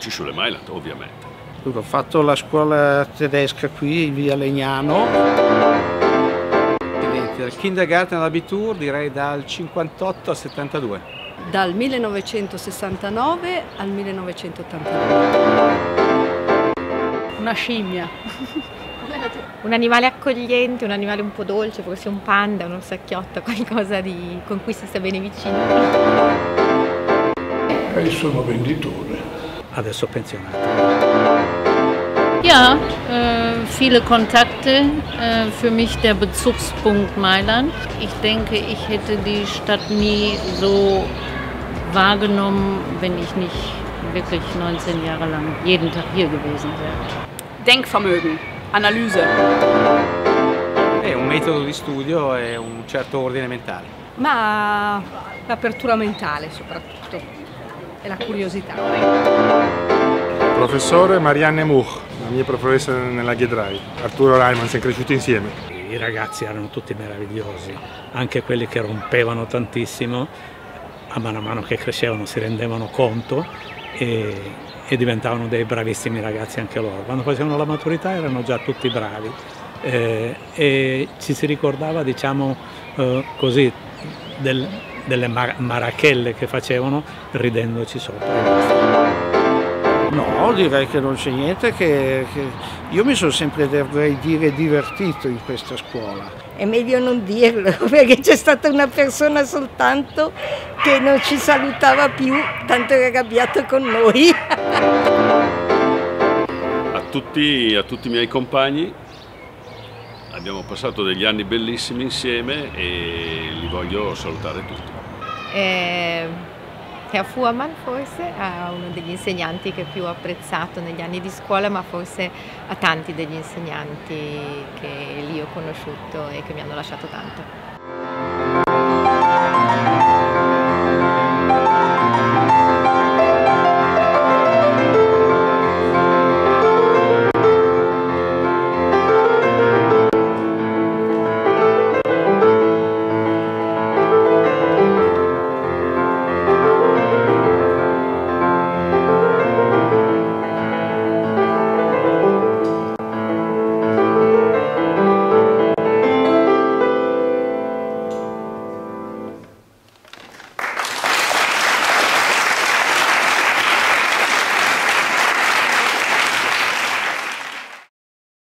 sulle Mailand, ovviamente. Ho fatto la scuola tedesca qui, via Legnano. Dal kindergarten all'abitur direi dal 58 al 72. Dal 1969 al 1982. Una scimmia. un animale accogliente, un animale un po' dolce, forse un panda, un orsacchiotto, qualcosa di, con cui si sta bene vicino. E sono venditore. Adesso pensionato. Ja, äh, viele Kontakte, äh, für mich der Bezugspunkt Mailand. Ich denke, ich hätte die Stadt nie so wahrgenommen, wenn ich nicht wirklich 19 Jahre lang jeden Tag hier gewesen wäre. Denkvermögen, Analyse. È un metodo di studio e un certo ordine mentale. Ma l'apertura mentale soprattutto e la curiosità. Professore Marianne Much, la mia professoressa nella Ghedrai. Arturo Raiman, siamo cresciuti insieme. I ragazzi erano tutti meravigliosi, anche quelli che rompevano tantissimo, a mano a mano che crescevano si rendevano conto e, e diventavano dei bravissimi ragazzi anche loro. Quando facevano la maturità erano già tutti bravi eh, e ci si ricordava, diciamo eh, così, del, delle mar- marachelle che facevano ridendoci sopra. No, direi che non c'è niente che, che... Io mi sono sempre, dovrei dire, divertito in questa scuola. È meglio non dirlo, perché c'è stata una persona soltanto che non ci salutava più, tanto era arrabbiato con noi. A tutti, a tutti i miei compagni abbiamo passato degli anni bellissimi insieme e li voglio salutare tutti. Eh, Herr Fuhrmann forse, a uno degli insegnanti che più ho apprezzato negli anni di scuola, ma forse a tanti degli insegnanti che lì ho conosciuto e che mi hanno lasciato tanto.